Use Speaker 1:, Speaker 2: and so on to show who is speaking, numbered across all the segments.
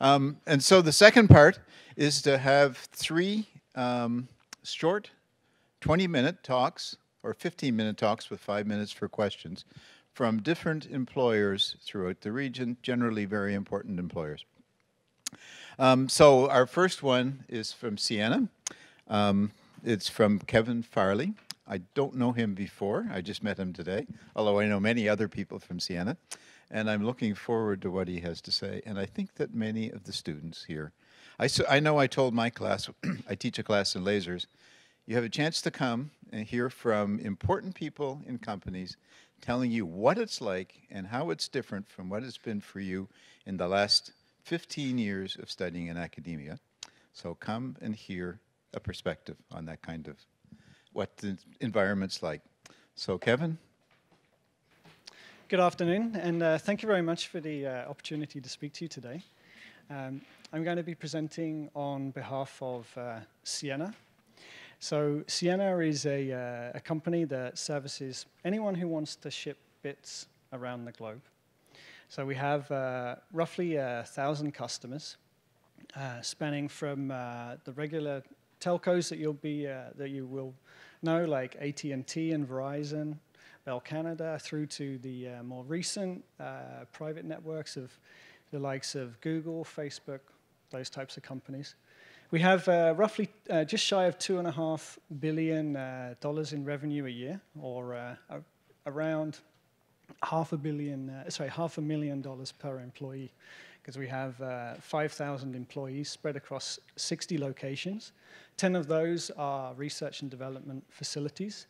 Speaker 1: Um, and so the second part is to have three um, short 20 minute talks or 15 minute talks with five minutes for questions from different employers throughout the region, generally very important employers. Um, so our first one is from Ciena. Um, it's from Kevin Farley. I don't know him before. I just met him today, although I know many other people from Ciena. And I'm looking forward to what he has to say. And I think that many of the students here, I, I know I told my class, I teach a class in lasers, you have a chance to come and hear from important people in companies telling you what it's like and how it's different from what it's been for you in the last 15 years of studying in academia. So come and hear a perspective on that kind of what the environment's like. So Kevin?
Speaker 2: Good afternoon, and uh, thank you very much for the uh, opportunity to speak to you today. Um, I'm going to be presenting on behalf of uh, Ciena. So Ciena is a, uh, a company that services anyone who wants to ship bits around the globe. So we have uh, roughly a thousand customers, uh, spanning from the regular telcos that you'll be that you will know, like AT&T and Verizon, Bell Canada, through to the uh, more recent uh, private networks of the likes of Google, Facebook, those types of companies. We have uh, roughly uh, just shy of two and a half billion uh, dollars in revenue a year, or uh, around half a billion, sorry, half a million dollars per employee, because we have 5,000 employees spread across 60 locations. 10 of those are research and development facilities.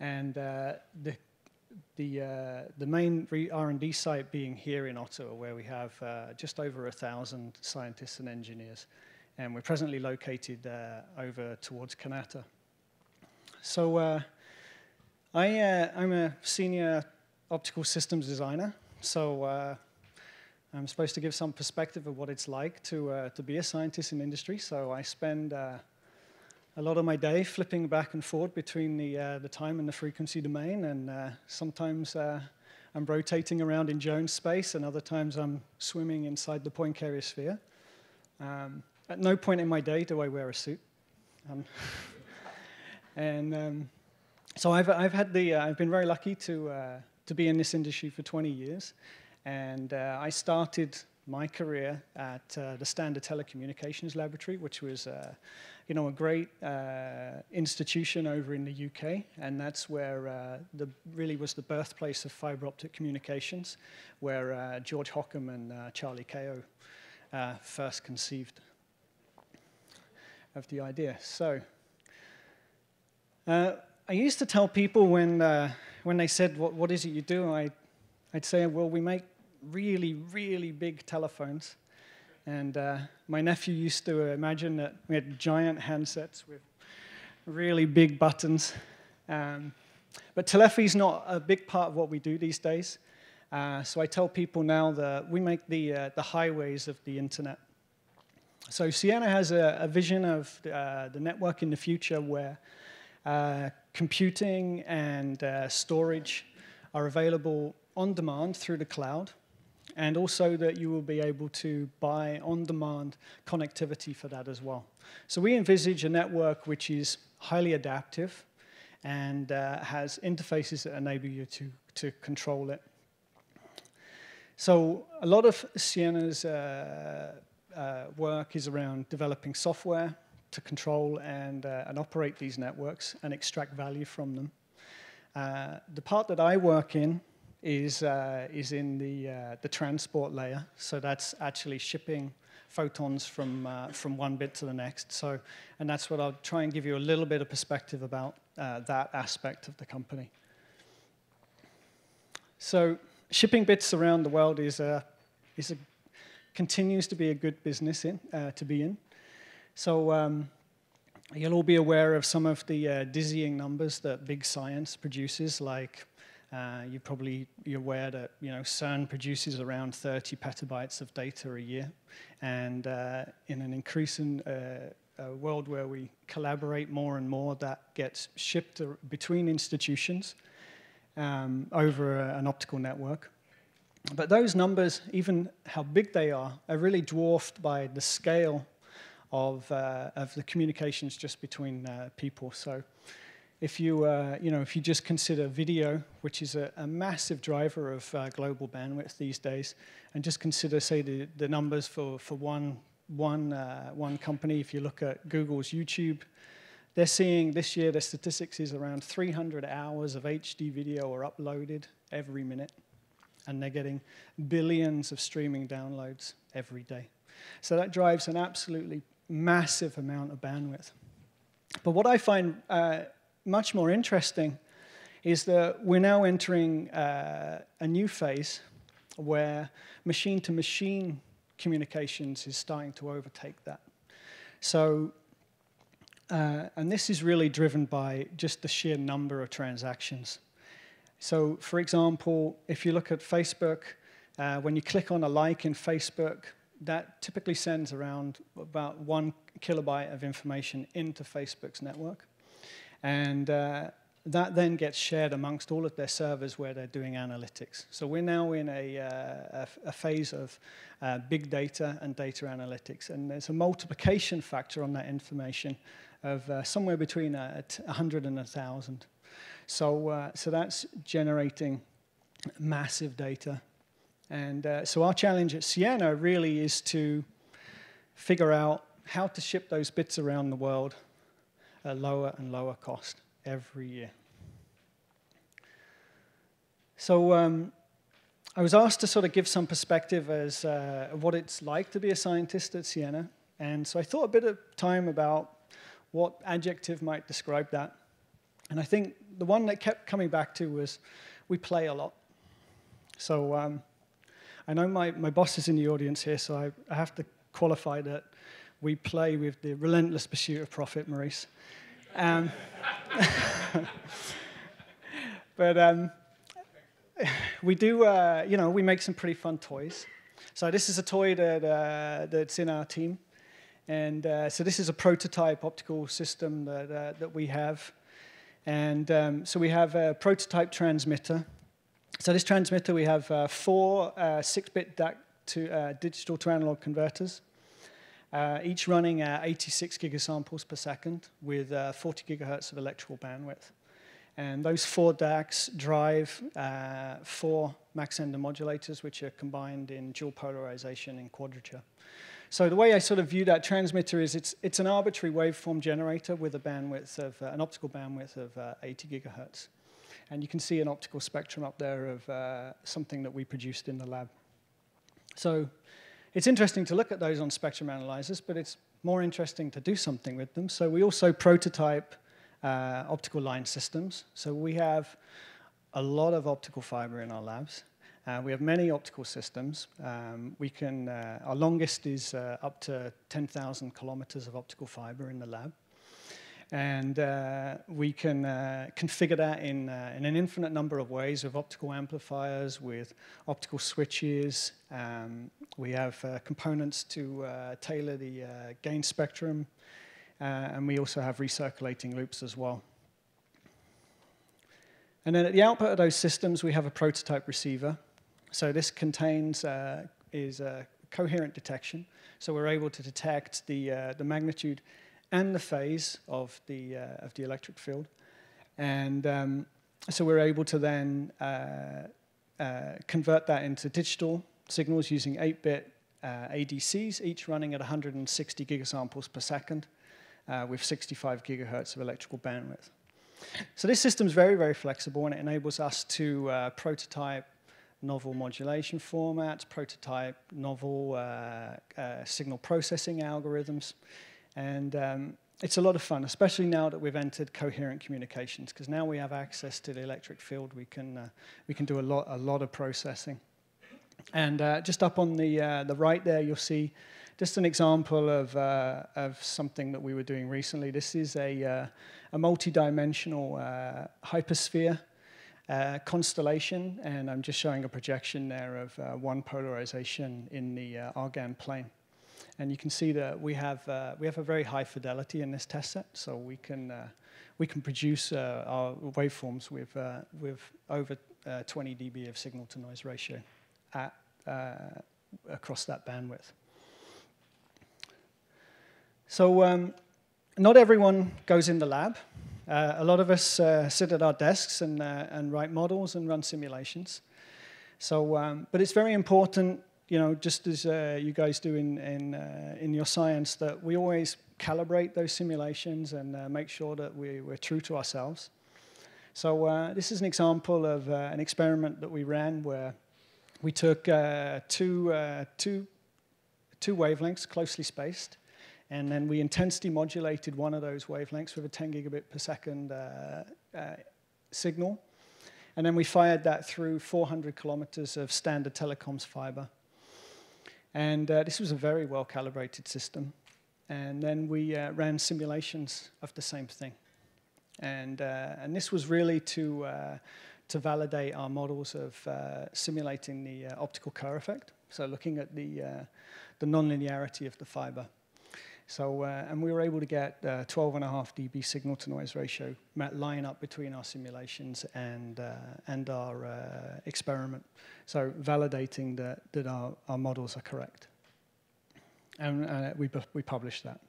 Speaker 2: And uh, the, the, uh, the main R&D site being here in Ottawa, where we have uh, just over a thousand scientists and engineers. And we're presently located uh, over towards Kanata. So uh, I, uh, I'm a senior optical systems designer. So I'm supposed to give some perspective of what it's like to, to be a scientist in industry. So I spend a lot of my day flipping back and forth between the, uh, the time and the frequency domain, and uh, sometimes uh, I'm rotating around in Jones space, and other times I'm swimming inside the Poincare sphere. Um, at no point in my day do I wear a suit. Um, and um, so I've, I've, had the, uh, I've been very lucky to, uh, to be in this industry for 20 years, and uh, I started my career at the Standard Telecommunications Laboratory, which was you know, a great uh, institution over in the UK, and that's where uh, the really was the birthplace of fiber optic communications, where uh, George Hockham and uh, Charlie uh, first conceived of the idea. So, uh, I used to tell people when when they said, "What what is it you do?" I I'd say, "Well, we make really really big telephones." And uh, my nephew used to imagine that we had giant handsets with really big buttons. Um, but telephony is not a big part of what we do these days. Uh, so I tell people now that we make the, uh, the highways of the internet. So Ciena has a, a vision of uh, the network in the future where uh, computing and uh, storage are available on demand through the cloud and also that you will be able to buy on-demand connectivity for that as well. So we envisage a network which is highly adaptive and uh, has interfaces that enable you to, to control it. So a lot of Ciena's uh, uh, work is around developing software to control and, uh, and operate these networks and extract value from them. Uh, the part that I work in is, uh, is in the, uh, the transport layer. So that's actually shipping photons from, uh, from one bit to the next. So, and that's what I'll try and give you a little bit of perspective about uh, that aspect of the company. So shipping bits around the world is a, is a, continues to be a good business in, uh, to be in. So um, you'll all be aware of some of the uh, dizzying numbers that big science produces, like uh, you're probably you're aware that you know CERN produces around 30 petabytes of data a year, and uh, in an increasing uh, world where we collaborate more and more, that gets shipped between institutions um, over an optical network. But those numbers, even how big they are, are really dwarfed by the scale of, uh, of the communications just between uh, people. So if you, uh, you know, if you just consider video, which is a, a massive driver of uh, global bandwidth these days, and just consider, say, the, the numbers for, for one, one, uh, one company, if you look at Google's YouTube, they're seeing this year, their statistics is around 300 hours of HD video are uploaded every minute and they're getting billions of streaming downloads every day. So that drives an absolutely massive amount of bandwidth. But what I find uh, much more interesting is that we're now entering uh, a new phase where machine to machine communications is starting to overtake that. So, uh, and this is really driven by just the sheer number of transactions. So, for example, if you look at Facebook, uh, when you click on a like in Facebook, that typically sends around about one kilobyte of information into Facebook's network. And uh, that then gets shared amongst all of their servers where they're doing analytics. So we're now in a, uh, a, a phase of uh, big data and data analytics. And there's a multiplication factor on that information of uh, somewhere between a, 100 and 1,000. So, uh, so that's generating massive data. And uh, so our challenge at Ciena really is to figure out how to ship those bits around the world at lower and lower cost every year. So um, I was asked to sort of give some perspective as uh, what it's like to be a scientist at Ciena. And so I thought a bit of time about what adjective might describe that. And I think the one that kept coming back to was we play a lot. So um, I know my, my boss is in the audience here, so I, I have to qualify that we play with the relentless pursuit of profit, Maurice. Um, but um, we do, uh, you know, we make some pretty fun toys. So this is a toy that, uh, that's in our team. And uh, so this is a prototype optical system that, uh, that we have. And um, so we have a prototype transmitter. So this transmitter, we have uh, four 6-bit uh, to digital to analog converters, uh, each running at 86 gigasamples per second with 40 gigahertz of electrical bandwidth. And those four DACs drive uh, four Mach-Zehnder modulators, which are combined in dual polarization and quadrature. So the way I sort of view that transmitter is it's, it's an arbitrary waveform generator with a bandwidth of, uh, an optical bandwidth of uh, 80 gigahertz. And you can see an optical spectrum up there of uh, something that we produced in the lab. So it's interesting to look at those on spectrum analyzers, but it's more interesting to do something with them. So we also prototype uh, optical line systems. So we have a lot of optical fiber in our labs. Uh, we have many optical systems. Um, we can, uh, our longest is uh, up to 10,000 kilometers of optical fiber in the lab. And uh, we can uh, configure that in, uh, in an infinite number of ways with optical amplifiers, with optical switches. Um, we have components to tailor the gain spectrum. and we also have recirculating loops as well. And then at the output of those systems, we have a prototype receiver. So this contains uh, is coherent detection. So we're able to detect the, uh, the magnitude and the phase of the, uh, of the electric field. And um, so we're able to then uh, uh, convert that into digital signals using 8-bit uh, ADCs, each running at 160 gigasamples per second with 65 gigahertz of electrical bandwidth. So this system is very, very flexible, and it enables us to prototype novel modulation formats, prototype novel uh, uh, signal processing algorithms. And um, it's a lot of fun, especially now that we've entered coherent communications, because now we have access to the electric field. We can, uh, we can do a lot, a lot of processing. And uh, just up on the, uh, the right there, you'll see just an example of, uh, of something that we were doing recently. This is a, a multi-dimensional hypersphere uh, constellation, and I'm just showing a projection there of uh, one polarization in the uh, Argand plane. And you can see that we have, uh, we have a very high fidelity in this test set, so we can, uh, we can produce uh, our waveforms with, with over 20 dB of signal to noise ratio at, uh, across that bandwidth. So um, not everyone goes in the lab. Uh, a lot of us uh, sit at our desks and, uh, and write models and run simulations. So, um, but it's very important, you know, just as uh, you guys do in, in, uh, in your science, that we always calibrate those simulations and uh, make sure that we, we're true to ourselves. So this is an example of an experiment that we ran where we took two, two, two wavelengths closely spaced, and then we intensity modulated one of those wavelengths with a 10 gigabit per second uh, uh, signal. And then we fired that through 400 kilometers of standard telecoms fiber. And uh, this was a very well calibrated system. And then we uh, ran simulations of the same thing. And, uh, and this was really to, uh, to validate our models of simulating the optical Kerr effect. So looking at the, the nonlinearity of the fiber. So, uh, and we were able to get uh, 12 and a half dB signal to noise ratio line up between our simulations and, uh, and our uh, experiment. So validating that, that our, our models are correct. And uh, we, we published that.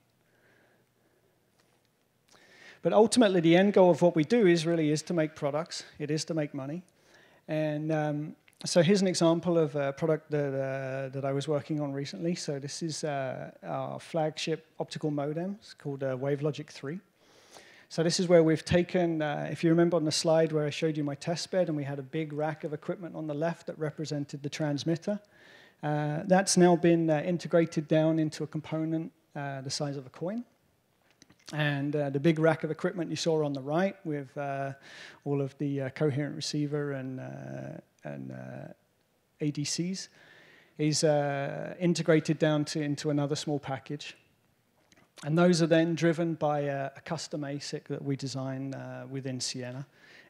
Speaker 2: But ultimately, the end goal of what we do is really is to make products. It is to make money. And um, so here's an example of a product that, uh, that I was working on recently. So this is uh, our flagship optical modem. It's called uh, WaveLogic 3. So this is where we've taken, uh, if you remember on the slide where I showed you my test bed and we had a big rack of equipment on the left that represented the transmitter. Uh, that's now been uh, integrated down into a component the size of a coin. And uh, the big rack of equipment you saw on the right with uh, all of the uh, coherent receiver and and uh, ADCs is uh, integrated down to, into another small package. And those are then driven by a, a custom ASIC that we design uh, within Ciena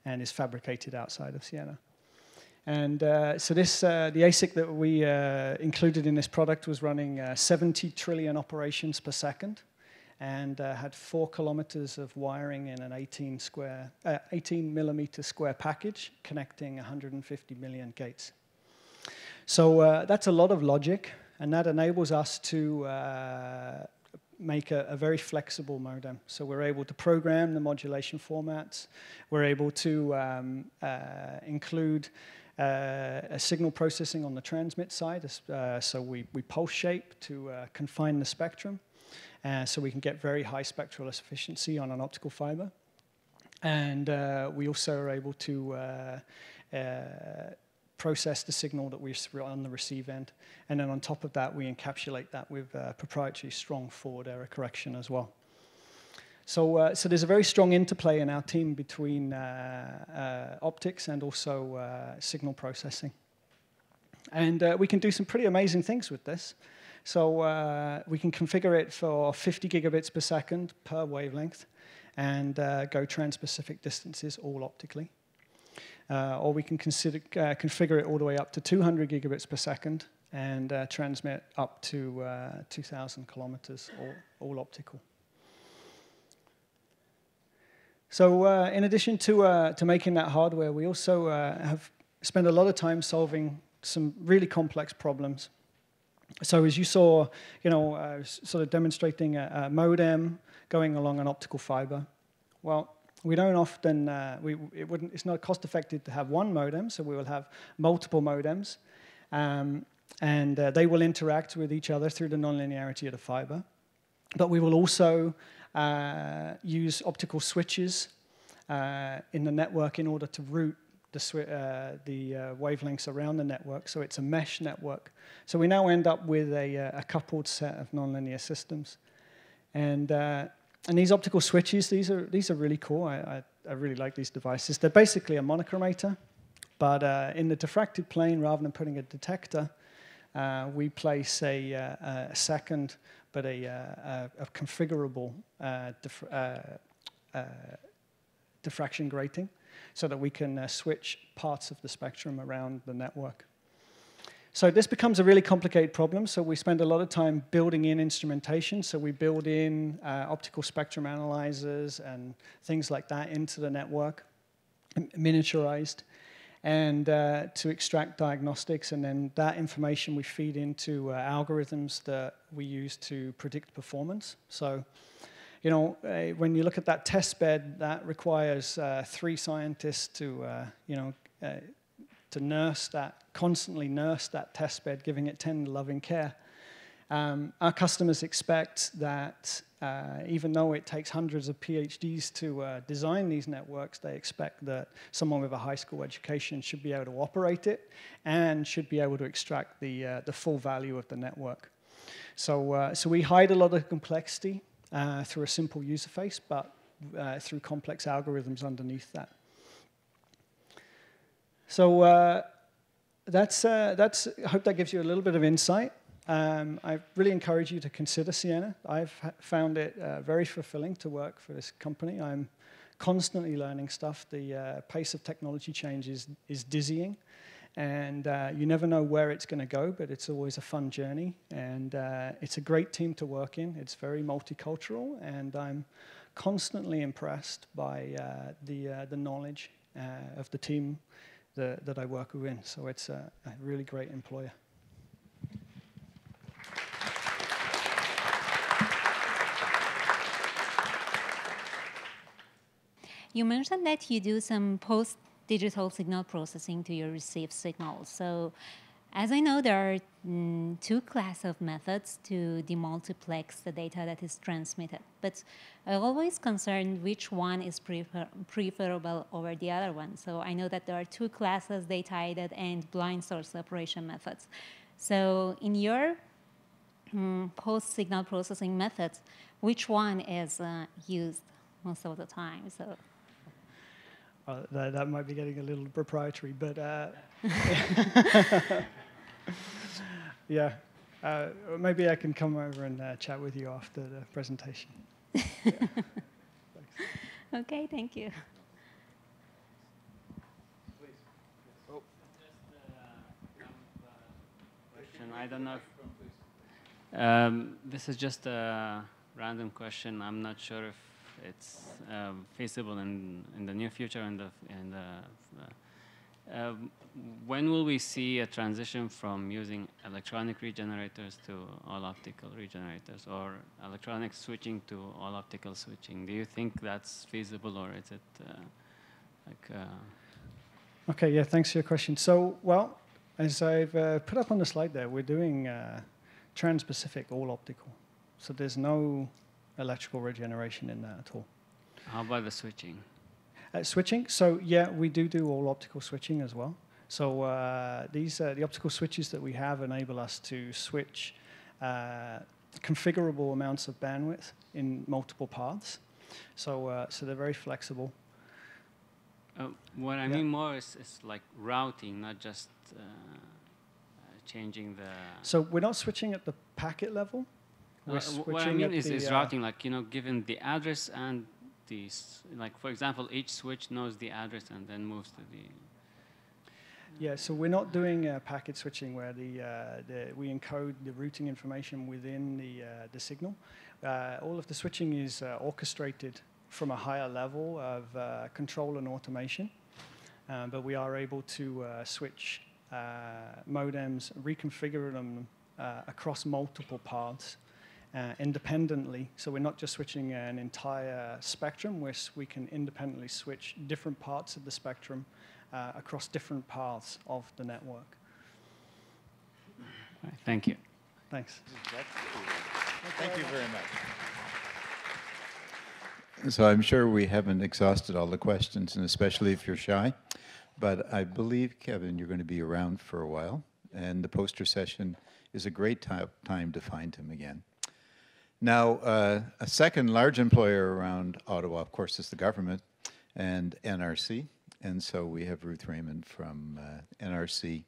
Speaker 2: and is fabricated outside of Ciena. And uh, so this, uh, the ASIC that we uh, included in this product was running 70 trillion operations per second and uh, had four kilometers of wiring in an 18 square, uh, 18 millimeter square package connecting 150 million gates. So uh, that's a lot of logic, and that enables us to uh, make a, a, very flexible modem. So we're able to program the modulation formats. We're able to um, uh, include uh, a signal processing on the transmit side. Uh, so we, we pulse shape to uh, confine the spectrum uh, so we can get very high spectral efficiency on an optical fiber. And uh, we also are able to uh, uh, process the signal that we're on the receive end. And then on top of that, we encapsulate that with uh, proprietary strong forward error correction as well. So, uh, so there's a very strong interplay in our team between uh, uh, optics and also signal processing. And we can do some pretty amazing things with this. So uh, we can configure it for 50 gigabits per second per wavelength and uh, go trans-Pacific distances all optically. Uh, or we can consider, uh, configure it all the way up to 200 gigabits per second and uh, transmit up to uh, 2,000 kilometers, all, all optical. So in addition to, to making that hardware, we also have spent a lot of time solving some really complex problems so as you saw, you know, uh, sort of demonstrating a, a, modem going along an optical fiber. Well, we don't often, uh, we, it wouldn't, it's not cost effective to have one modem, so we will have multiple modems. Um, and uh, they will interact with each other through the nonlinearity of the fiber. But we will also uh, use optical switches uh, in the network in order to route the, uh, the uh, wavelengths around the network, so it's a mesh network. So we now end up with a, uh, a coupled set of nonlinear systems. And, uh, and these optical switches, these are, these are really cool. I, I, I really like these devices. They're basically a monochromator, but uh, in the diffracted plane, rather than putting a detector, uh, we place a, a second, but a, a, configurable diffraction grating so that we can uh, switch parts of the spectrum around the network. So this becomes a really complicated problem. So we spend a lot of time building in instrumentation. So we build in uh, optical spectrum analyzers and things like that into the network, miniaturized. and uh, to extract diagnostics, and then that information we feed into uh, algorithms that we use to predict performance. So, you know, uh, when you look at that test bed, that requires uh, three scientists to, uh, you know, uh, to nurse that, constantly nurse that test bed, giving it tender loving care. Um, our customers expect that uh, even though it takes hundreds of PhDs to uh, design these networks, they expect that someone with a high school education should be able to operate it and should be able to extract the, uh, the full value of the network. So, uh, so we hide a lot of complexity uh, through a simple user face, but uh, through complex algorithms underneath that. So that's, that's, I hope that gives you a little bit of insight. Um, I really encourage you to consider Ciena. I've found it uh, very fulfilling to work for this company. I'm constantly learning stuff. The uh, pace of technology change is, is dizzying, and uh, you never know where it's going to go, but it's always a fun journey. And uh, it's a great team to work in. It's very multicultural, and I'm constantly impressed by uh, the, uh, the knowledge of the team that, that I work with. So it's a, a really great employer.
Speaker 3: You mentioned that you do some post digital signal processing to your received signals. So, as I know, there are mm, two class of methods to demultiplex the data that is transmitted, but I'm always concerned which one is prefer preferable over the other one. So I know that there are two classes, data-aided and blind source separation methods. So in your mm, post-signal processing methods, which one is uh, used most of the time? So
Speaker 2: uh, that, that, might be getting a little proprietary, but uh, yeah, uh, maybe I can come over and uh, chat with you after the presentation.
Speaker 3: Yeah. okay, thank you.
Speaker 4: Oh. I don't know. If, um, this is just a random question. I'm not sure if it's um, feasible in, in the near future and the, the uh, uh, when will we see a transition from using electronic regenerators to all optical regenerators or electronic switching to all optical switching? Do you think that's feasible or is it uh, like... Uh,
Speaker 2: okay, yeah, thanks for your question. So, well, as I've uh, put up on the slide there, we're doing uh, trans-Pacific all optical. So there's no electrical regeneration in that at all.
Speaker 4: How about the switching?
Speaker 2: Uh, switching, so yeah, we do do all optical switching as well. So uh, these uh, the optical switches that we have enable us to switch uh, configurable amounts of bandwidth in multiple paths. So uh, so they're very flexible.
Speaker 4: Uh, what I yeah. mean more is, is like routing, not just changing the.
Speaker 2: So we're not switching at the packet level.
Speaker 4: Uh, what I mean is, the, is routing, like, you know, given the address and these, like, for example, each switch knows the address and then moves to the.
Speaker 2: Yeah, so we're not doing uh, packet switching where the, uh, the, we encode the routing information within the, uh, the signal. Uh, all of the switching is uh, orchestrated from a higher level of uh, control and automation, but we are able to switch modems, reconfigure them across multiple paths uh, independently. So we're not just switching an entire spectrum, we we can independently switch different parts of the spectrum uh, across different paths of the network.
Speaker 4: Right, thank you.
Speaker 2: Thanks.
Speaker 1: Thank you very much. So I'm sure we haven't exhausted all the questions, and especially if you're shy. But I believe, Kevin, you're going to be around for a while, and the poster session is a great time to find him again. Now, uh, a second large employer around Ottawa, of course, is the government and NRC. And so we have Ruth Raymond from uh, NRC,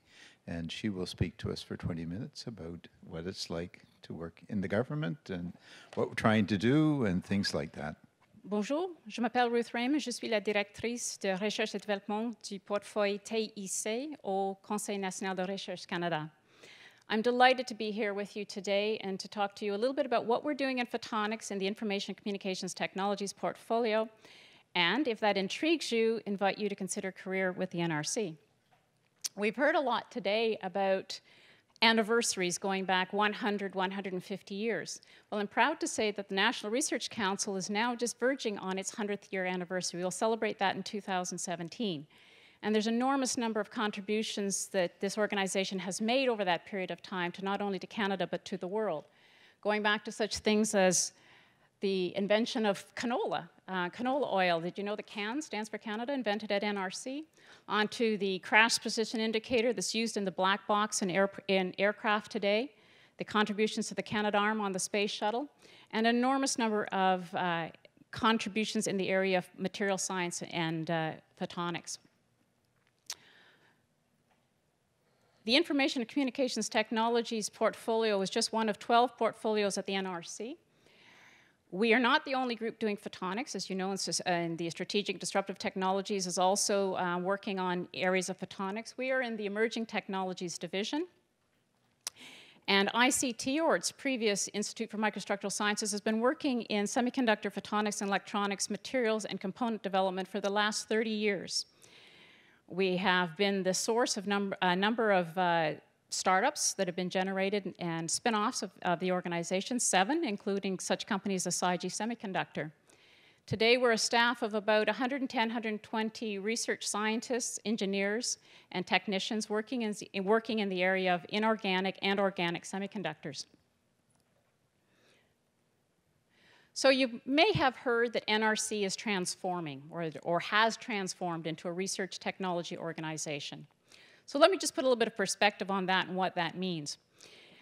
Speaker 1: and she will speak to us for 20 minutes about what it's like to work in the government and what we're trying to do and things like that.
Speaker 5: Bonjour, je m'appelle Ruth Raymond, je suis la directrice de recherche et développement du portefeuille TIC au Conseil national de recherche Canada. I'm delighted to be here with you today and to talk to you a little bit about what we're doing in photonics in the Information Communications Technologies portfolio, and if that intrigues you, invite you to consider career with the NRC. We've heard a lot today about anniversaries going back 100, 150 years. Well, I'm proud to say that the National Research Council is now just verging on its 100th year anniversary. We'll celebrate that in 2017. And there's enormous number of contributions that this organization has made over that period of time to not only to Canada but to the world. Going back to such things as the invention of canola, uh, canola oil. Did you know the CAN stands for Canada, invented at NRC? Onto the crash position indicator that's used in the black box in, air, in aircraft today, the contributions to the Canadarm on the space shuttle, and an enormous number of uh, contributions in the area of material science and uh, photonics. The Information and Communications Technologies portfolio is just one of 12 portfolios at the NRC. We are not the only group doing photonics. As you know, and the Strategic Disruptive Technologies is also uh, working on areas of photonics. We are in the Emerging Technologies Division. And ICT, or its previous Institute for Microstructural Sciences, has been working in semiconductor photonics and electronics materials and component development for the last 30 years. We have been the source of num a number of uh, startups that have been generated and spin-offs of, of, the organization, seven, including such companies as SiGe Semiconductor. Today, we're a staff of about 110, 120 research scientists, engineers, and technicians working in, working in the area of inorganic and organic semiconductors. So you may have heard that NRC is transforming or, or has transformed into a research technology organization. So let me just put a little bit of perspective on that and what that means.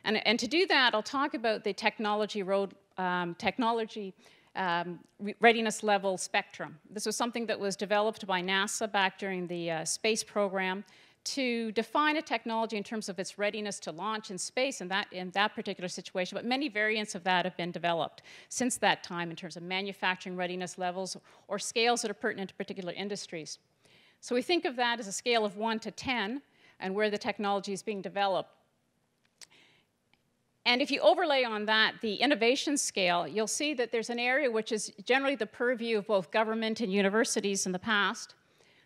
Speaker 5: And, and to do that, I'll talk about the technology road, um, technology um, readiness level spectrum. This was something that was developed by NASA back during the uh, space program to define a technology in terms of its readiness to launch in space in that, in that particular situation, but many variants of that have been developed since that time in terms of manufacturing readiness levels or scales that are pertinent to particular industries. So we think of that as a scale of 1 to 10, and where the technology is being developed. And if you overlay on that the innovation scale, you'll see that there's an area which is generally the purview of both government and universities in the past.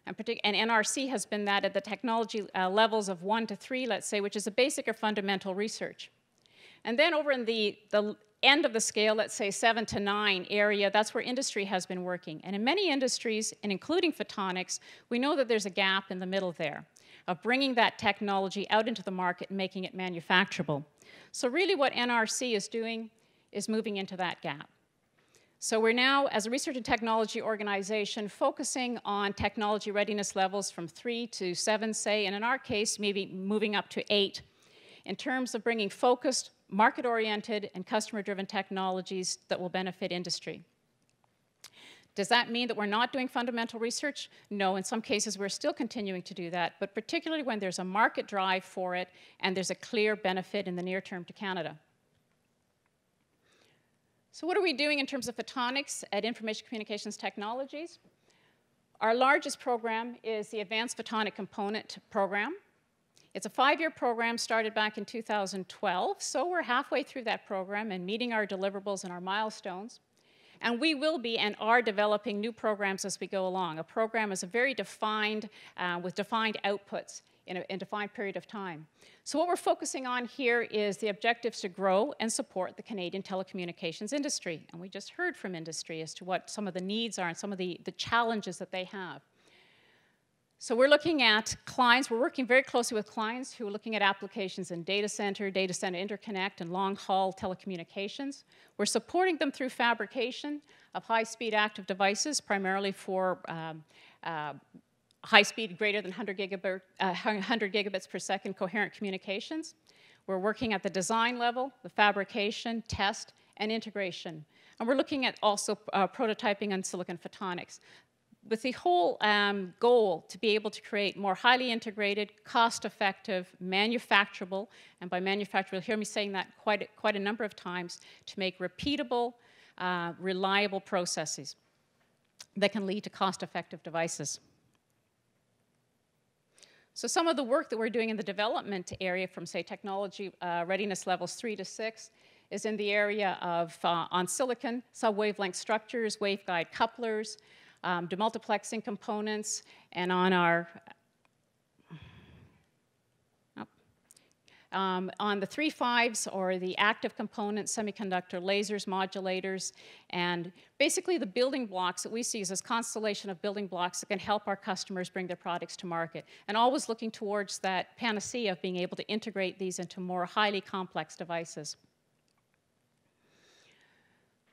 Speaker 5: And, and NRC has been that at the technology uh, levels of one to three, let's say, which is a basic or fundamental research. And then over in the, the end of the scale, let's say seven to nine area, that's where industry has been working. And in many industries, and including photonics, we know that there's a gap in the middle there of bringing that technology out into the market and making it manufacturable. So really what NRC is doing is moving into that gap. So we're now, as a research and technology organization, focusing on technology readiness levels from three to seven, say, and in our case, maybe moving up to eight, in terms of bringing focused, market-oriented, and customer-driven technologies that will benefit industry. Does that mean that we're not doing fundamental research? No, in some cases we're still continuing to do that, but particularly when there's a market drive for it and there's a clear benefit in the near term to Canada. So what are we doing in terms of photonics at Information Communications Technologies? Our largest program is the Advanced Photonic Component Program. It's a five-year program started back in 2012, so we're halfway through that program and meeting our deliverables and our milestones. And we will be and are developing new programs as we go along. A program is a very defined, uh, with defined outputs in a, in a defined period of time. So what we're focusing on here is the objectives to grow and support the Canadian telecommunications industry. And we just heard from industry as to what some of the needs are and some of the, the challenges that they have. So we're looking at clients, we're working very closely with clients who are looking at applications in data center, data center interconnect, and long-haul telecommunications. We're supporting them through fabrication of high-speed active devices, primarily for um, uh, high-speed greater than 100, gigabit, uh, 100 gigabits per second coherent communications. We're working at the design level, the fabrication, test, and integration. And we're looking at also uh, prototyping on silicon photonics with the whole um, goal to be able to create more highly integrated, cost-effective, manufacturable, and by manufacturable, you'll hear me saying that quite a, quite a number of times, to make repeatable, uh, reliable processes that can lead to cost-effective devices. So some of the work that we're doing in the development area from, say, technology uh, readiness levels three to six is in the area of uh, on silicon, sub-wavelength structures, waveguide couplers, um, demultiplexing components, and on our um, on the three fives or the active components, semiconductor lasers, modulators, and basically the building blocks that we see as this constellation of building blocks that can help our customers bring their products to market. And always looking towards that panacea of being able to integrate these into more highly complex devices.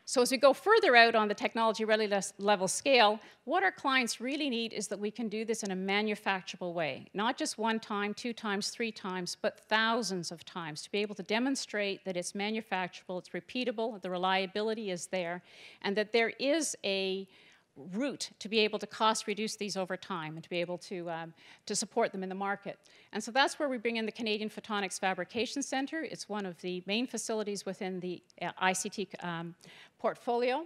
Speaker 5: So as we go further out on the technology ready level scale, what our clients really need is that we can do this in a manufacturable way, not just one time, two times, three times, but thousands of times to be able to demonstrate that it's manufacturable, it's repeatable, the reliability is there, and that there is a route to be able to cost reduce these over time and to be able to, um, to support them in the market. And so that's where we bring in the Canadian Photonics Fabrication Centre. It's one of the main facilities within the uh, ICT um, portfolio.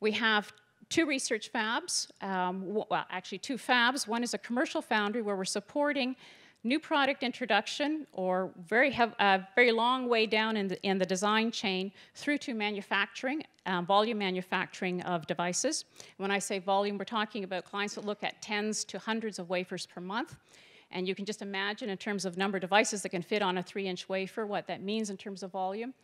Speaker 5: We have two research fabs, um, well, actually two fabs. One is a commercial foundry where we're supporting new product introduction or very, uh, very long way down in the, in the design chain through to manufacturing, um, volume manufacturing of devices. When I say volume, we're talking about clients that look at tens to hundreds of wafers per month. And you can just imagine in terms of number of devices that can fit on a three inch wafer, what that means in terms of volume.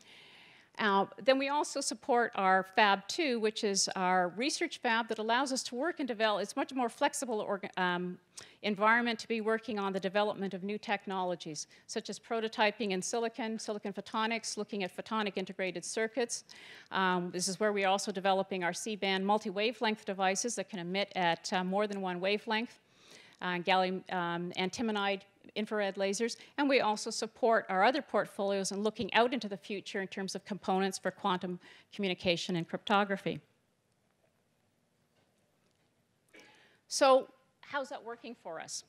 Speaker 5: Uh, then we also support our Fab 2, which is our research fab that allows us to work and develop. It's much more flexible um, environment to be working on the development of new technologies, such as prototyping in silicon, silicon photonics, looking at photonic integrated circuits. Um, this is where we're also developing our C-band multi-wavelength devices that can emit at uh, more than one wavelength. Uh, gallium um, antimonide infrared lasers, and we also support our other portfolios in looking out into the future in terms of components for quantum communication and cryptography. So how's that working for us?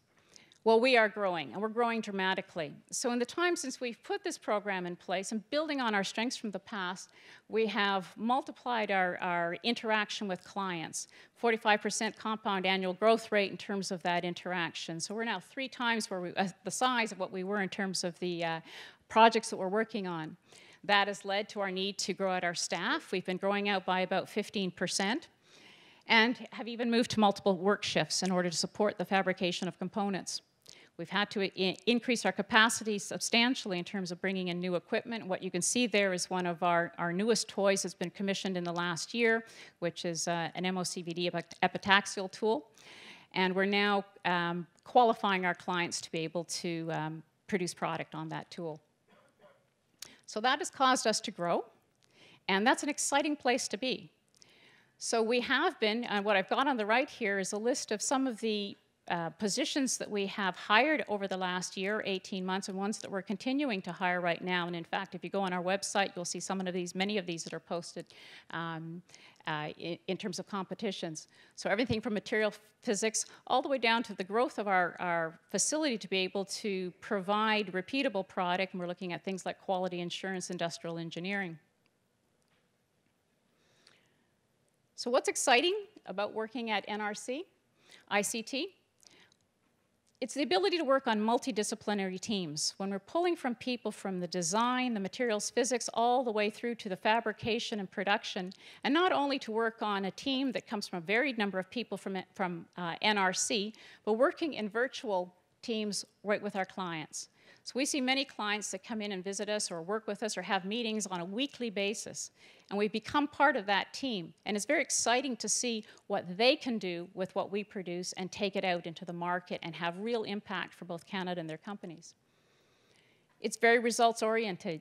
Speaker 5: Well, we are growing, and we're growing dramatically. So in the time since we've put this program in place and building on our strengths from the past, we have multiplied our, our interaction with clients, 45% compound annual growth rate in terms of that interaction. So we're now three times where we, uh, the size of what we were in terms of the uh, projects that we're working on. That has led to our need to grow out our staff. We've been growing out by about 15% and have even moved to multiple work shifts in order to support the fabrication of components. We've had to increase our capacity substantially in terms of bringing in new equipment. What you can see there is one of our, our newest toys has been commissioned in the last year, which is uh, an MOCVD epitaxial tool. And we're now um, qualifying our clients to be able to um, produce product on that tool. So that has caused us to grow, and that's an exciting place to be. So we have been, and what I've got on the right here is a list of some of the uh, positions that we have hired over the last year, 18 months, and ones that we're continuing to hire right now. And in fact, if you go on our website, you'll see some of these, many of these that are posted um, uh, in, in, terms of competitions. So everything from material physics all the way down to the growth of our, our facility to be able to provide repeatable product. And we're looking at things like quality assurance, industrial engineering. So what's exciting about working at NRC, ICT? It's the ability to work on multidisciplinary teams. When we're pulling from people from the design, the materials physics, all the way through to the fabrication and production, and not only to work on a team that comes from a varied number of people from, from uh, NRC, but working in virtual teams right with our clients. So we see many clients that come in and visit us or work with us or have meetings on a weekly basis. And we become part of that team. And it's very exciting to see what they can do with what we produce and take it out into the market and have real impact for both Canada and their companies. It's very results oriented.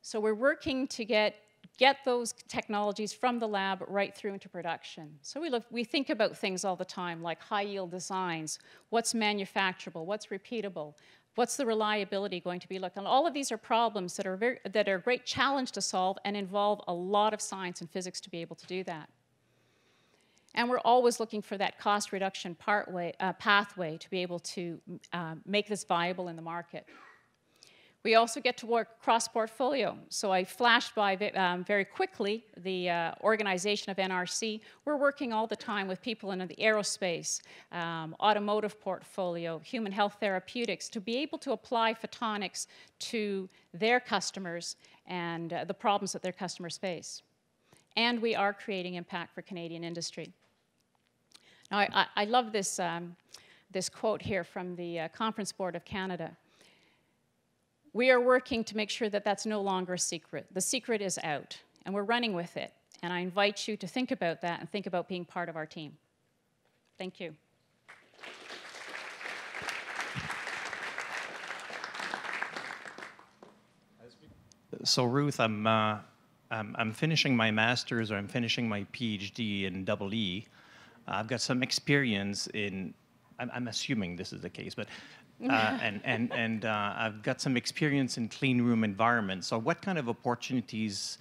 Speaker 5: So we're working to get get those technologies from the lab right through into production. So we, look, we think about things all the time, like high yield designs, what's manufacturable, what's repeatable, What's the reliability going to be like? And all of these are problems that are, very, that are a great challenge to solve and involve a lot of science and physics to be able to do that. And we're always looking for that cost reduction uh, pathway to be able to uh, make this viable in the market. We also get to work cross-portfolio. So I flashed by um, very quickly the uh, organization of NRC. We're working all the time with people in the aerospace, um, automotive portfolio, human health therapeutics, to be able to apply photonics to their customers and uh, the problems that their customers face. And we are creating impact for Canadian industry. Now, I, I love this, um, this quote here from the uh, Conference Board of Canada we are working to make sure that that's no longer a secret. The secret is out, and we're running with it. And I invite you to think about that and think about being part of our team. Thank you.
Speaker 6: So Ruth, I'm, uh, I'm, I'm finishing my master's or I'm finishing my PhD in double E. I've got some experience in, I'm, I'm assuming this is the case, but, uh, and, and, and uh, I've got some experience in clean room environments. So what kind of opportunities,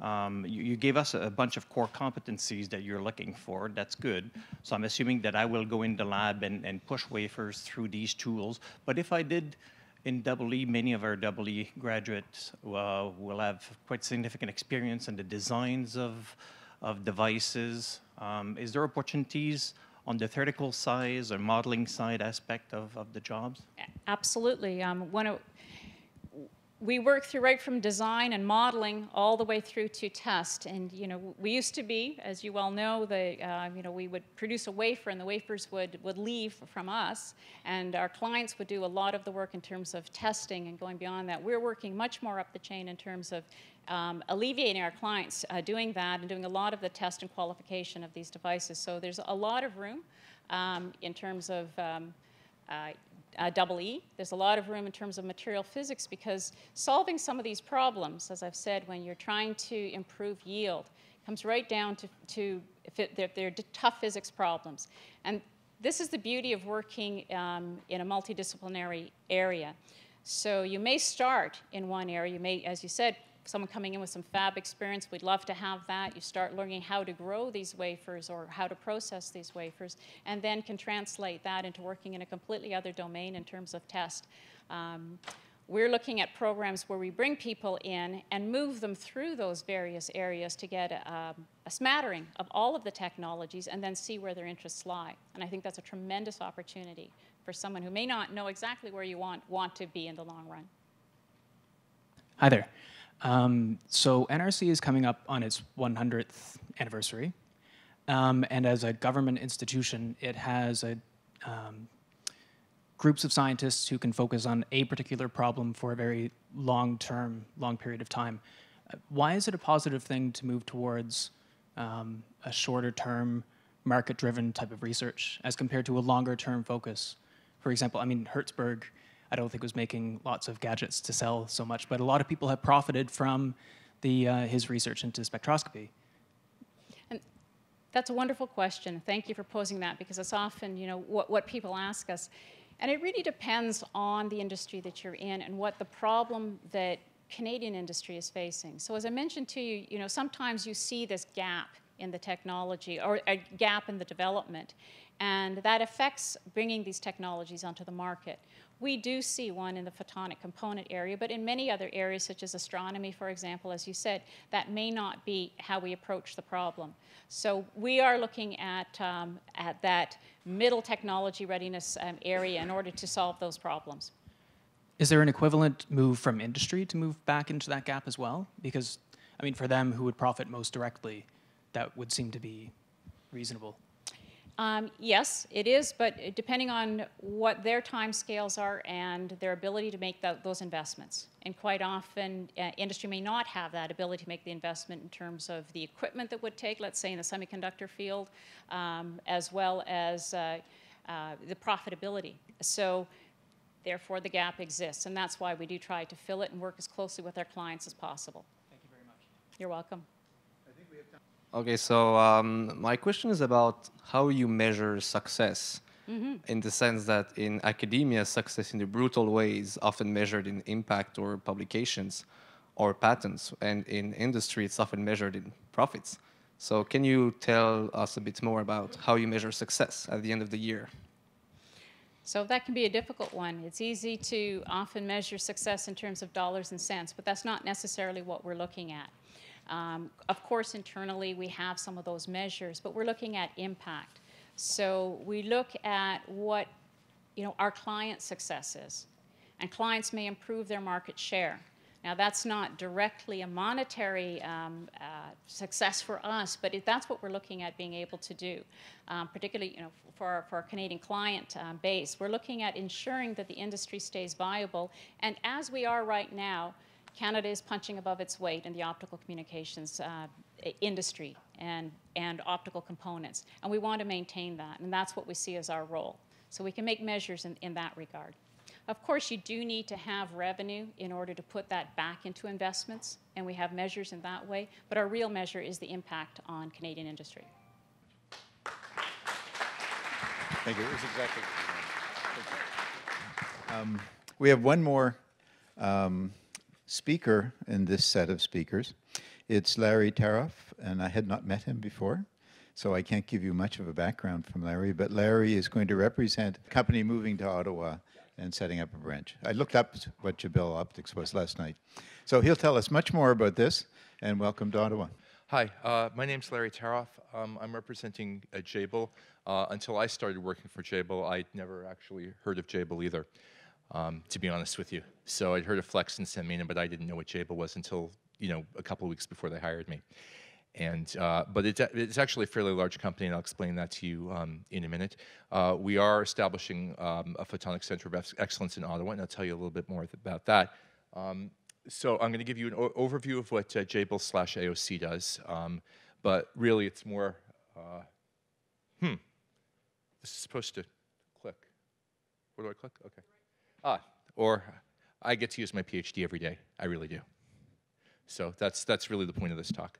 Speaker 6: um, you, you gave us a bunch of core competencies that you're looking for, that's good. So I'm assuming that I will go in the lab and, and push wafers through these tools. But if I did, in double E, many of our double E graduates uh, will have quite significant experience in the designs of, of devices. Um, is there opportunities on the theoretical size or modeling side aspect of, of the jobs?
Speaker 5: Absolutely. Um, of, we work through right from design and modeling all the way through to test. And you know, we used to be, as you well know, the uh, you know we would produce a wafer, and the wafers would would leave from us, and our clients would do a lot of the work in terms of testing and going beyond that. We're working much more up the chain in terms of um, alleviating our clients uh, doing that and doing a lot of the test and qualification of these devices. So there's a lot of room um, in terms of um, uh, uh, double E. There's a lot of room in terms of material physics because solving some of these problems, as I've said, when you're trying to improve yield, comes right down to, to they're, tough physics problems. And this is the beauty of working um, in a multidisciplinary area. So you may start in one area, you may, as you said, someone coming in with some fab experience, we'd love to have that. You start learning how to grow these wafers or how to process these wafers, and then can translate that into working in a completely other domain in terms of test. Um, we're looking at programs where we bring people in and move them through those various areas to get a, a, smattering of all of the technologies and then see where their interests lie. And I think that's a tremendous opportunity for someone who may not know exactly where you want, want to be in the long run.
Speaker 7: Hi there. Um, so NRC is coming up on its 100th anniversary. Um, and as a government institution, it has a, um, groups of scientists who can focus on a particular problem for a very long term, long period of time. Uh, why is it a positive thing to move towards um, a shorter term, market driven type of research as compared to a longer term focus? For example, I mean, Herzberg I don't think was making lots of gadgets to sell so much, but a lot of people have profited from the, uh, his research into spectroscopy.
Speaker 5: And that's a wonderful question. Thank you for posing that because it's often, you know, what, what people ask us. And it really depends on the industry that you're in and what the problem that Canadian industry is facing. So as I mentioned to you, you know, sometimes you see this gap in the technology or a gap in the development, and that affects bringing these technologies onto the market. We do see one in the photonic component area, but in many other areas, such as astronomy, for example, as you said, that may not be how we approach the problem. So we are looking at, um, at that middle technology readiness um, area in order to solve those problems.
Speaker 7: Is there an equivalent move from industry to move back into that gap as well? Because, I mean, for them who would profit most directly, that would seem to be reasonable.
Speaker 5: Um, yes, it is, but depending on what their time scales are and their ability to make that, those investments. And quite often, uh, industry may not have that ability to make the investment in terms of the equipment that would take, let's say in the semiconductor field, um, as well as uh, uh, the profitability. So therefore, the gap exists, and that's why we do try to fill it and work as closely with our clients as possible.
Speaker 7: Thank you very much.
Speaker 5: You're welcome.
Speaker 8: Okay, so um, my question is about how you measure success. Mm-hmm. In the sense that in academia, success in the brutal way is often measured in impact or publications or patents, and in industry, it's often measured in profits. So, can you tell us a bit more about how you measure success at the end of the year?
Speaker 5: So that can be a difficult one. It's easy to often measure success in terms of dollars and cents, but that's not necessarily what we're looking at. Um, of course, internally, we have some of those measures, but we're looking at impact. So we look at what you know, our client success is. And clients may improve their market share. Now, that's not directly a monetary um, uh, success for us, but it, that's what we're looking at being able to do, um, particularly you know, for, our, for our Canadian client uh, base. We're looking at ensuring that the industry stays viable, and as we are right now, Canada is punching above its weight in the optical communications uh, industry and, and optical components, and we want to maintain that, and that's what we see as our role. So we can make measures in, in that regard. Of course, you do need to have revenue in order to put that back into investments, and we have measures in that way, but our real measure is the impact on Canadian industry.
Speaker 1: Thank you. That's exactly. Um, we have one more um, speaker in this set of speakers. It's Larry Taroff, and I had not met him before, so I can't give you much of a background from Larry, but Larry is going to represent a company moving to Ottawa and setting up a branch. I looked up what Jabil Optics was last night. So he'll tell us much more about this, and welcome to Ottawa.
Speaker 9: Hi, uh, my name's Larry Taroff. Um, I'm representing uh, Jabil. Uh, until I started working for Jabil, I'd never actually heard of Jabil either, um, to be honest with you. So I'd heard of Flex and Sanmina, but I didn't know what Jabil was until you know a couple of weeks before they hired me. And, uh, but it's, it's actually a fairly large company, and I'll explain that to you um, in a minute. Uh, we are establishing um, a photonic center of excellence in Ottawa, and I'll tell you a little bit more about that. Um, so I'm going to give you an overview of what uh, Jabil slash AOC does, um, but really it's more, uh, hmm, this is supposed to click. Where do I click? Okay. Ah, or I get to use my PhD every day. I really do. So that's, that's really the point of this talk.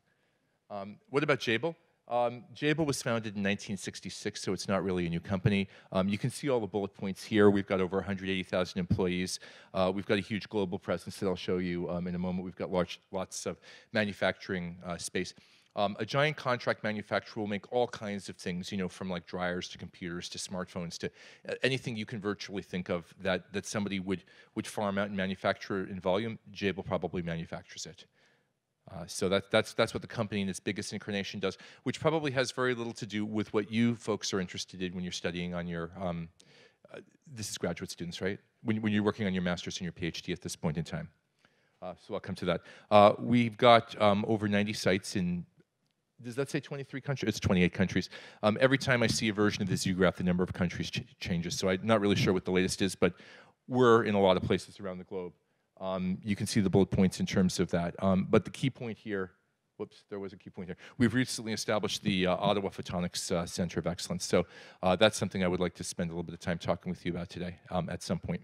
Speaker 9: Um, what about Jabil? Um, Jabil was founded in 1966, so it's not really a new company. Um, you can see all the bullet points here. We've got over 180,000 employees. Uh, we've got a huge global presence that I'll show you um, in a moment. We've got large, lots of manufacturing uh, space. Um, a giant contract manufacturer will make all kinds of things, you know, from like dryers to computers to smartphones to uh, anything you can virtually think of that, that somebody would, would farm out and manufacture in volume, Jabil probably manufactures it. Uh, so that, that's, that's what the company in its biggest incarnation does, which probably has very little to do with what you folks are interested in when you're studying on your, um, uh, this is graduate students, right? When, when you're working on your master's and your PhD at this point in time. Uh, so I'll come to that. Uh, we've got um, over 90 sites in, does that say 23 countries? It's 28 countries. Um, every time I see a version of the view graph, the number of countries ch changes. So I'm not really sure what the latest is, but we're in a lot of places around the globe. Um, you can see the bullet points in terms of that. Um, but the key point here, whoops, there was a key point here. We've recently established the uh, Ottawa Photonics uh, Center of Excellence. So uh, that's something I would like to spend a little bit of time talking with you about today um, at some point.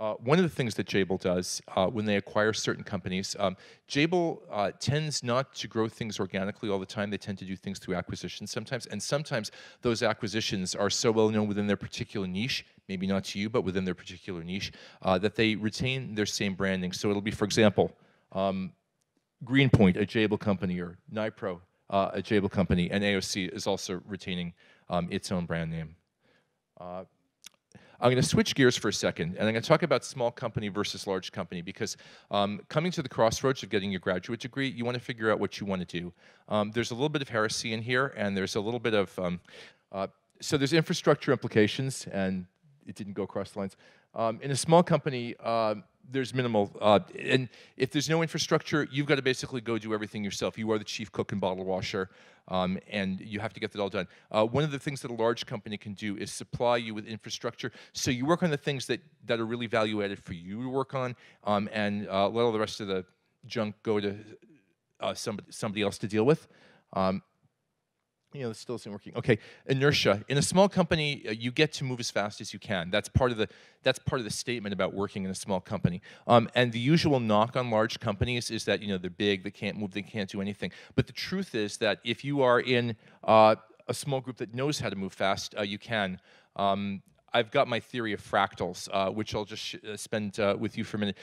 Speaker 9: Uh, one of the things that Jabil does uh, when they acquire certain companies, um, Jabil uh, tends not to grow things organically all the time. They tend to do things through acquisitions sometimes, and sometimes those acquisitions are so well known within their particular niche, maybe not to you, but within their particular niche, uh, that they retain their same branding. So it'll be, for example, um, Greenpoint, a Jabil company, or Nypro, uh, a Jabil company, and AOC is also retaining um, its own brand name. I'm going to switch gears for a second, and I'm going to talk about small company versus large company because um, coming to the crossroads of getting your graduate degree, you want to figure out what you want to do. Um, there's a little bit of heresy in here, and there's a little bit of um, uh, so there's infrastructure implications, and it didn't go across the lines. Um, in a small company, uh, there's minimal, uh, and if there's no infrastructure, you've got to basically go do everything yourself. You are the chief cook and bottle washer, um, and you have to get that all done. Uh, one of the things that a large company can do is supply you with infrastructure, so you work on the things that, that are really value added for you to work on, um, and uh, let all the rest of the junk go to uh, somebody, somebody else to deal with. Um, you know, it still isn't working. Okay, inertia. In a small company, uh, you get to move as fast as you can. That's part of the that's part of the statement about working in a small company. Um, and the usual knock on large companies is that you know they're big, they can't move, they can't do anything. But the truth is that if you are in uh, a small group that knows how to move fast, uh, you can. Um, I've got my theory of fractals, uh, which I'll just uh, spend with you for a minute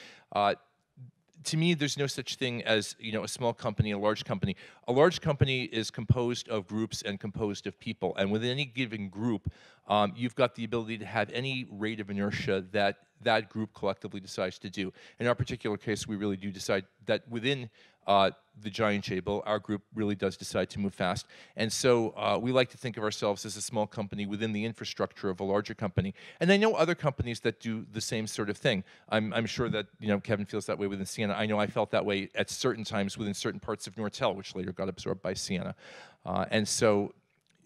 Speaker 9: to me, there's no such thing as you know a small company, a large company. A large company is composed of groups and composed of people, and within any given group, um, you've got the ability to have any rate of inertia that that group collectively decides to do. In our particular case, we really do decide that within uh, the giant Jabil, our group really does decide to move fast. And so uh, we like to think of ourselves as a small company within the infrastructure of a larger company. And I know other companies that do the same sort of thing. I'm, I'm sure that you know Kevin feels that way within Ciena. I know I felt that way at certain times within certain parts of Nortel, which later got absorbed by Ciena. Uh, and so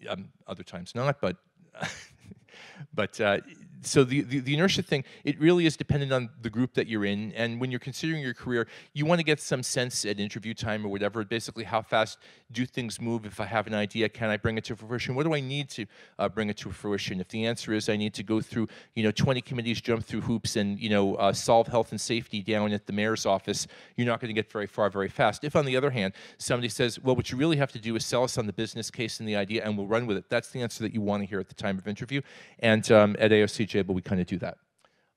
Speaker 9: um, other times not, but but uh, so the, the, the, inertia thing, it really is dependent on the group that you're in. And when you're considering your career, you want to get some sense at interview time or whatever, basically how fast do things move? If I have an idea, can I bring it to fruition? What do I need to uh, bring it to fruition? If the answer is I need to go through, you know, 20 committees, jump through hoops, and, you know, uh, solve health and safety down at the mayor's office, you're not going to get very far very fast. If, on the other hand, somebody says, well, what you really have to do is sell us on the business case and the idea, and we'll run with it, that's the answer that you want to hear at the time of interview. And um, at AOC but we kind of do that.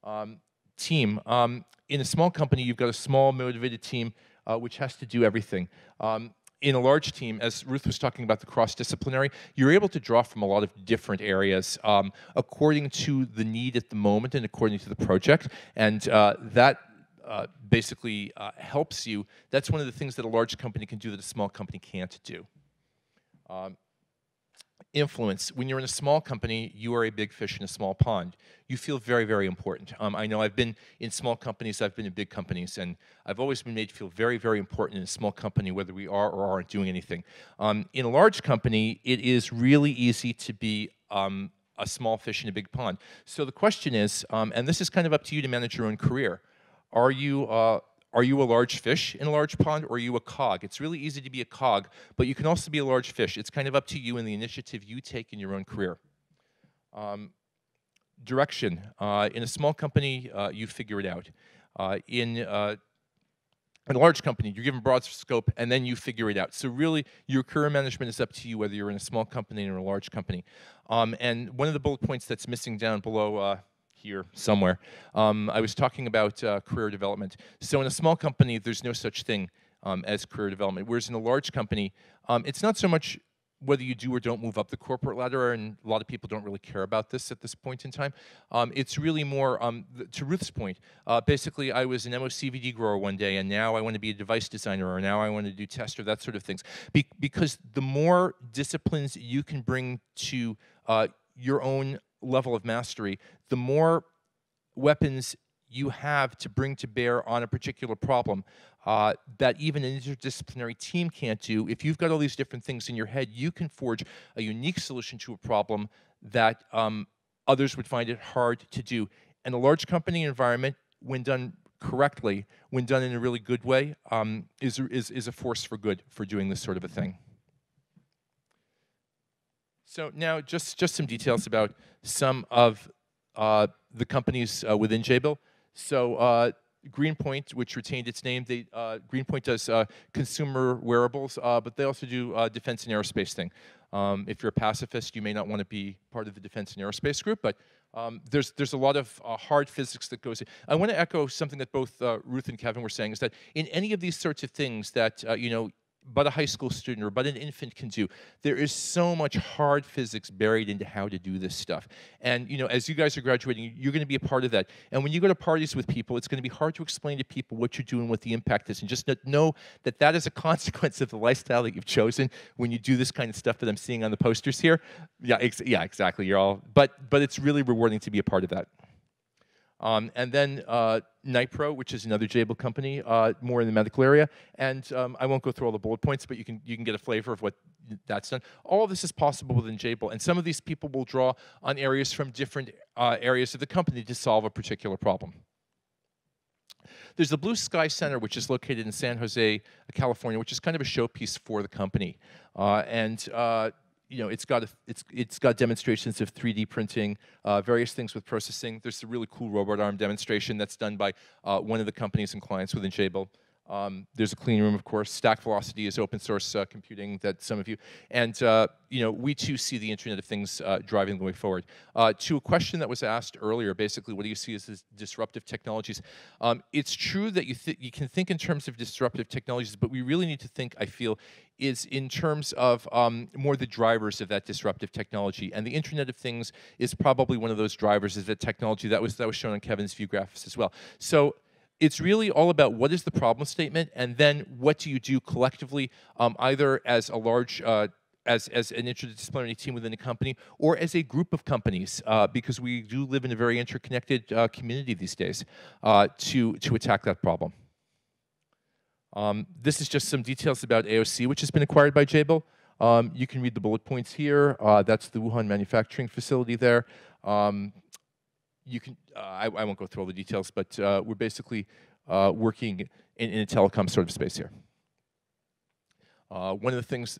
Speaker 9: Um, team. Um, in a small company, you've got a small, motivated team uh, which has to do everything. Um, in a large team, as Ruth was talking about the cross-disciplinary, you're able to draw from a lot of different areas um, according to the need at the moment and according to the project, and uh, that uh, basically uh, helps you. That's one of the things that a large company can do that a small company can't do. Um, influence. When you're in a small company, you are a big fish in a small pond. You feel very, very important. Um, I know I've been in small companies, I've been in big companies, and I've always been made to feel very, very important in a small company, whether we are or aren't doing anything. Um, in a large company, it is really easy to be um, a small fish in a big pond. So the question is, um, and this is kind of up to you to manage your own career, are you uh, are you a large fish in a large pond or are you a cog? It's really easy to be a cog, but you can also be a large fish. It's kind of up to you and the initiative you take in your own career. Um, direction. Uh, in a small company, uh, you figure it out. Uh, in, uh, a large company, you're given broad scope and then you figure it out. So really, your career management is up to you whether you're in a small company or a large company. Um, and one of the bullet points that's missing down below uh, here somewhere. Um, I was talking about uh, career development. So in a small company, there's no such thing um, as career development. Whereas in a large company, um, it's not so much whether you do or don't move up the corporate ladder, and a lot of people don't really care about this at this point in time. Um, it's really more, um, to Ruth's point, uh, basically I was an MOCVD grower one day, and now I want to be a device designer, or now I want to do tester, that sort of things. Be because the more disciplines you can bring to uh, your own level of mastery, the more weapons you have to bring to bear on a particular problem uh, that even an interdisciplinary team can't do. If you've got all these different things in your head, you can forge a unique solution to a problem that um, others would find it hard to do. And a large company environment, when done correctly, when done in a really good way, um, is, is, is a force for good for doing this sort of a thing. So now just, just some details about some of uh, the companies uh, within Jabil. So uh, Greenpoint, which retained its name, they, uh, Greenpoint does uh, consumer wearables, uh, but they also do defense and aerospace thing. Um, if you're a pacifist, you may not want to be part of the defense and aerospace group, but um, there's there's a lot of uh, hard physics that goes in. I want to echo something that both uh, Ruth and Kevin were saying is that in any of these sorts of things that uh, you know but a high school student or but an infant can do. There is so much hard physics buried into how to do this stuff. And you know, as you guys are graduating, you're going to be a part of that. And when you go to parties with people, it's going to be hard to explain to people what you're doing, what the impact is, and just know that that is a consequence of the lifestyle that you've chosen when you do this kind of stuff that I'm seeing on the posters here. Yeah, ex yeah, exactly. You're all, but but it's really rewarding to be a part of that. Um, and then uh, Nypro, which is another Jabil company, uh, more in the medical area. And um, I won't go through all the bullet points, but you can you can get a flavor of what that's done. All of this is possible within Jabil, and some of these people will draw on areas from different uh, areas of the company to solve a particular problem. There's the Blue Sky Center, which is located in San Jose, California, which is kind of a showpiece for the company. Uh, and uh, you know, it's got a, it's it's got demonstrations of 3D printing, uh, various things with processing. There's a really cool robot arm demonstration that's done by uh, one of the companies and clients within Jabil. Um, there's a clean room, of course. Stack Velocity is open source uh, computing that some of you, and uh, you know we too see the Internet of Things uh, driving the way forward. Uh, to a question that was asked earlier, basically, what do you see as disruptive technologies? Um, it's true that you you can think in terms of disruptive technologies, but we really need to think, I feel, is in terms of um, more the drivers of that disruptive technology, and the Internet of Things is probably one of those drivers. Is that technology that was that was shown on Kevin's view graphs as well. So it's really all about what is the problem statement and then what do you do collectively, um, either as a large uh, as, as an interdisciplinary team within a company or as a group of companies uh, because we do live in a very interconnected uh, community these days uh, to, to attack that problem. Um, this is just some details about AOC, which has been acquired by Jabil. Um, you can read the bullet points here. Uh, that's the Wuhan manufacturing facility there. Um, you can, uh, I, I, won't go through all the details, but uh, we're basically working in, in, a telecom sort of space here. one of the things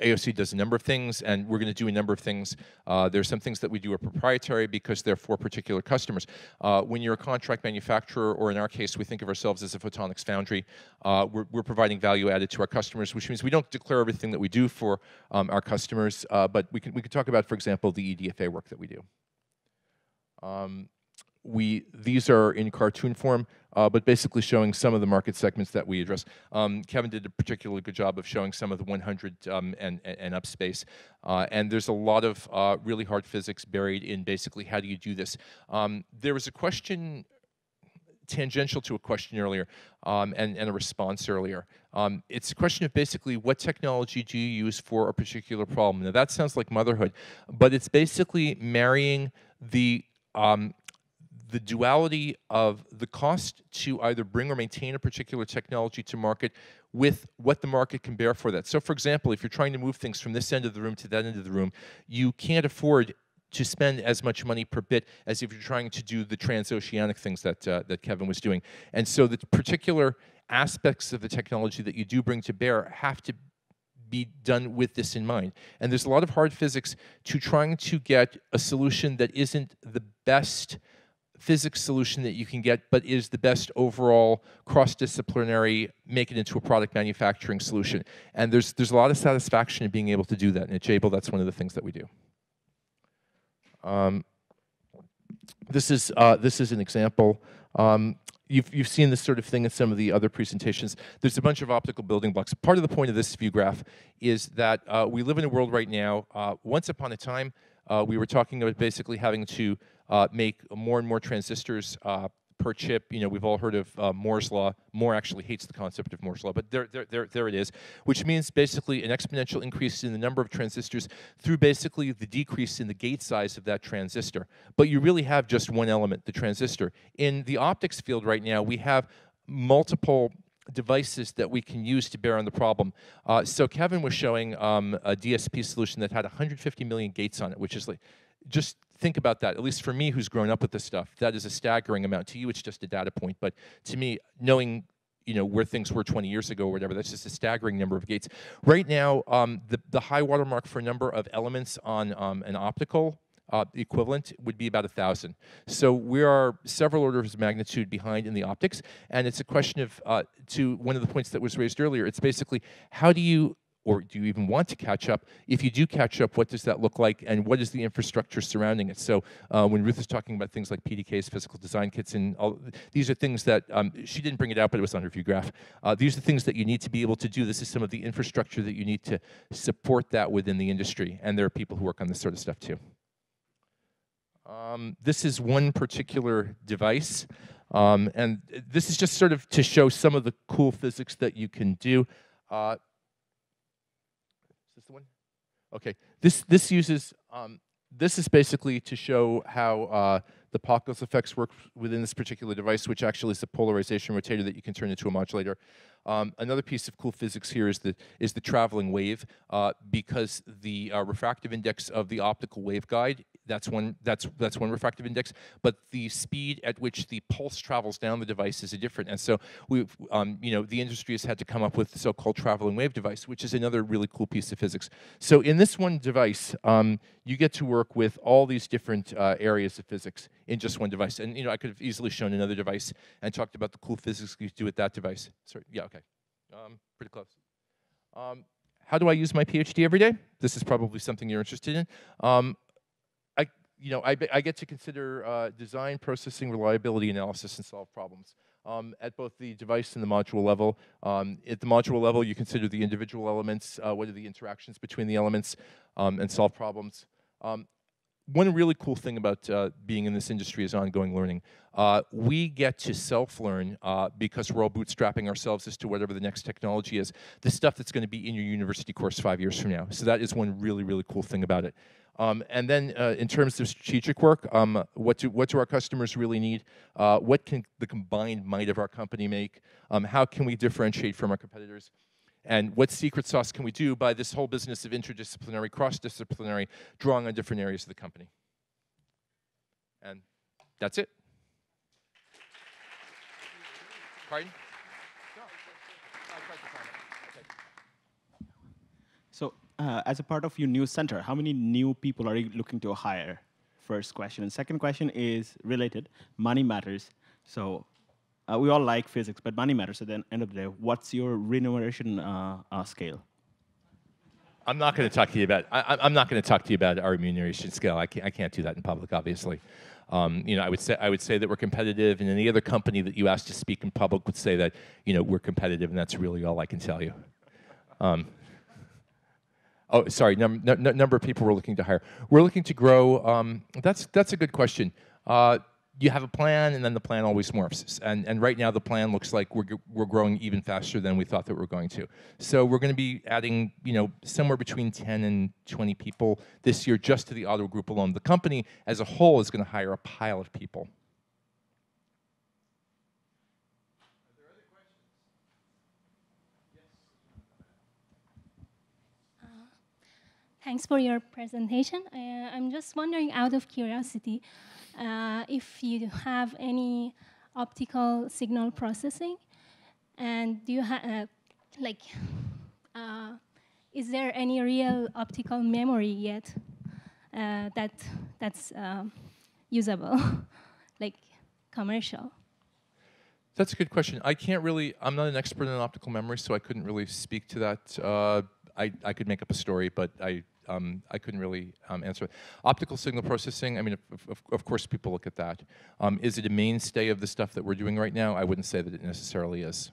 Speaker 9: AOC does a number of things, and we're going to do a number of things. Uh, there's some things that we do are proprietary because they're for particular customers. Uh, when you're a contract manufacturer, or in our case, we think of ourselves as a photonics foundry, uh, we're, we're, providing value added to our customers, which means we don't declare everything that we do for um, our customers, uh, but we can, we can talk about, for example, the EDFA work that we do. Um, we these are in cartoon form, uh, but basically showing some of the market segments that we address. Um, Kevin did a particularly good job of showing some of the 100 um, and, and up space. Uh, and there's a lot of uh, really hard physics buried in basically how do you do this. Um, there was a question tangential to a question earlier um, and, and, a response earlier. Um, it's a question of basically what technology do you use for a particular problem. Now that sounds like motherhood, but it's basically marrying the um, the duality of the cost to either bring or maintain a particular technology to market with what the market can bear for that. So for example, if you're trying to move things from this end of the room to that end of the room, you can't afford to spend as much money per bit as if you're trying to do the transoceanic things that, uh, that Kevin was doing. And so the particular aspects of the technology that you do bring to bear have to be done with this in mind. And there's a lot of hard physics to trying to get a solution that isn't the best physics solution that you can get, but is the best overall cross-disciplinary, make it into a product manufacturing solution. And there's, there's a lot of satisfaction in being able to do that. And at Jabil, that's one of the things that we do. Um, this is uh, this is an example. Um, you've you've seen this sort of thing in some of the other presentations. There's a bunch of optical building blocks. Part of the point of this view graph is that uh, we live in a world right now. Uh, once upon a time, uh, we were talking about basically having to uh, make more and more transistors uh, per chip. You know, we've all heard of uh, Moore's law. Moore actually hates the concept of Moore's law, but there, there, there, there it is, which means basically an exponential increase in the number of transistors through basically the decrease in the gate size of that transistor. But you really have just one element, the transistor. In the optics field right now, we have multiple devices that we can use to bear on the problem. Uh, so Kevin was showing um, a DSP solution that had 150 million gates on it, which is like, just think about that. At least for me, who's grown up with this stuff, that is a staggering amount. To you, it's just a data point, but to me, knowing you know where things were 20 years ago or whatever. That's just a staggering number of gates. Right now, um, the the high watermark for a number of elements on um, an optical uh, equivalent would be about a thousand. So we are several orders of magnitude behind in the optics, and it's a question of uh, to one of the points that was raised earlier. It's basically how do you or do you even want to catch up? If you do catch up, what does that look like, and what is the infrastructure surrounding it? So uh, when Ruth is talking about things like PDKs, physical design kits, and all, these are things that um, she didn't bring it out, but it was on her view graph. Uh, these are things that you need to be able to do. This is some of the infrastructure that you need to support that within the industry, and there are people who work on this sort of stuff too. Um, this is one particular device, um, and this is just sort of to show some of the cool physics that you can do. Uh? Okay. This this uses um, this is basically to show how uh, the Pockels effects work within this particular device, which actually is a polarization rotator that you can turn into a modulator. Um, another piece of cool physics here is the is the traveling wave, uh, because the uh, refractive index of the optical waveguide that's one that's that's one refractive index, but the speed at which the pulse travels down the device is a different. And so we, um, you know, the industry has had to come up with the so-called traveling wave device, which is another really cool piece of physics. So in this one device, um, you get to work with all these different uh, areas of physics in just one device. And you know, I could have easily shown another device and talked about the cool physics you do with that device. Sorry, yeah, okay, um, pretty close. Um, how do I use my PhD every day? This is probably something you're interested in. Um, you know, I, I get to consider uh, design, processing, reliability analysis, and solve problems. Um, at both the device and the module level. Um, at the module level, you consider the individual elements, uh, what are the interactions between the elements, um, and solve problems. One really cool thing about uh, being in this industry is ongoing learning. Uh, we get to self-learn uh, because we're all bootstrapping ourselves as to whatever the next technology is. The stuff that's going to be in your university course five years from now. So that is one really, really cool thing about it. Um, and then uh, in terms of strategic work, um, what, do, what do our customers really need? Uh, what can the combined might of our company make? Um, how can we differentiate from our competitors? And what secret sauce can we do by this whole business of interdisciplinary, cross-disciplinary, drawing on different areas of the company? And that's it. Pardon?
Speaker 10: So, uh, as a part of your new center, how many new people are you looking to hire? First question. And second question is related. Money matters. So, uh, we all like physics, but money matters at the end of the day. What's your remuneration uh, uh scale?
Speaker 9: I'm not going to talk to you about. I, am not going to talk to you about our remuneration scale. I can't. I can't do that in public, obviously. Um, you know, I would say I would say that we're competitive, and any other company that you ask to speak in public would say that you know we're competitive, and that's really all I can tell you. Um, oh, sorry. Num number of people we're looking to hire. We're looking to grow. Um, that's that's a good question. Uh, you have a plan, and then the plan always morphs. And, and right now, the plan looks like we're, we're growing even faster than we thought that we are going to. So we're going to be adding, you know, somewhere between 10 and 20 people this year just to the auto group alone. The company as a whole is going to hire a pile of people.
Speaker 11: Uh, thanks for your presentation. Uh, I'm just wondering, out of curiosity, uh, if you have any optical signal processing, and do you have, uh, like, uh, is there any real optical memory yet uh, that that's um, usable, like commercial?
Speaker 9: That's a good question. I can't really, I'm not an expert in optical memory, so I couldn't really speak to that. I, I could make up a story, but I um, I couldn't really um, answer. Optical signal processing, I mean, of, of, of course people look at that. Um, is it a mainstay of the stuff that we're doing right now? I wouldn't say that it necessarily is.